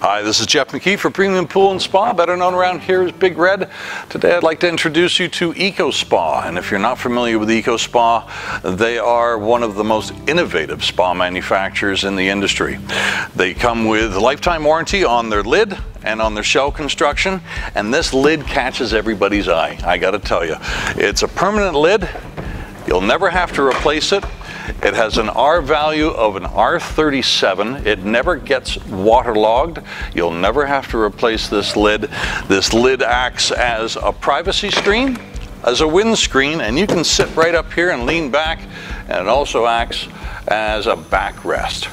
Hi, this is Jeff McKee for Premium Pool and Spa, better known around here as Big Red. Today I'd like to introduce you to Eco Spa. And if you're not familiar with Eco Spa, they are one of the most innovative spa manufacturers in the industry. They come with lifetime warranty on their lid and on their shell construction, and this lid catches everybody's eye, I gotta tell you. It's a permanent lid, you'll never have to replace it. It has an R value of an R37. It never gets waterlogged. You'll never have to replace this lid. This lid acts as a privacy screen, as a windscreen, and you can sit right up here and lean back, and it also acts as a backrest.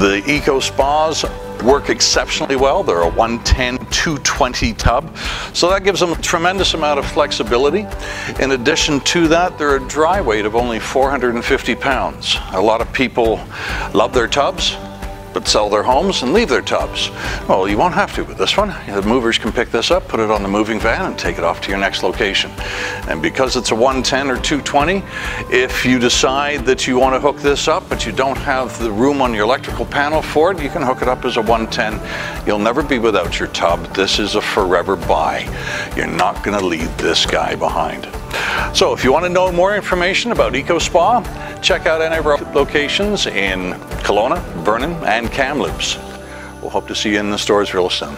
The Eco Spas work exceptionally well. They're a 110 220 tub, so that gives them a tremendous amount of flexibility. In addition to that, they're a dry weight of only 450 pounds. A lot of people love their tubs but sell their homes and leave their tubs. Well, you won't have to with this one. The movers can pick this up, put it on the moving van, and take it off to your next location. And because it's a 110 or 220, if you decide that you want to hook this up, but you don't have the room on your electrical panel for it, you can hook it up as a 110. You'll never be without your tub. This is a forever buy. You're not going to leave this guy behind. So if you want to know more information about EcoSpa, check out any of our locations in Kelowna, Vernon, and Kamloops. We'll hope to see you in the stores real soon.